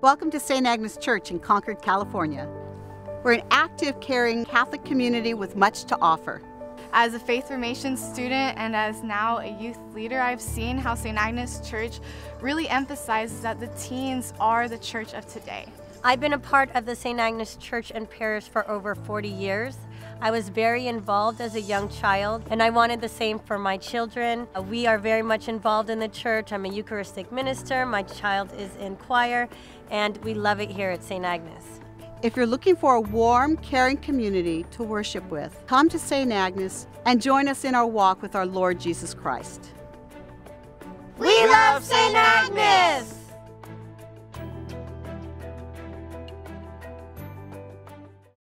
Welcome to St. Agnes Church in Concord, California. We're an active, caring Catholic community with much to offer. As a faith formation student and as now a youth leader, I've seen how St. Agnes Church really emphasizes that the teens are the church of today. I've been a part of the St. Agnes Church and Parish for over 40 years. I was very involved as a young child, and I wanted the same for my children. Uh, we are very much involved in the church. I'm a Eucharistic minister, my child is in choir, and we love it here at St. Agnes. If you're looking for a warm, caring community to worship with, come to St. Agnes and join us in our walk with our Lord Jesus Christ. We love St. Agnes!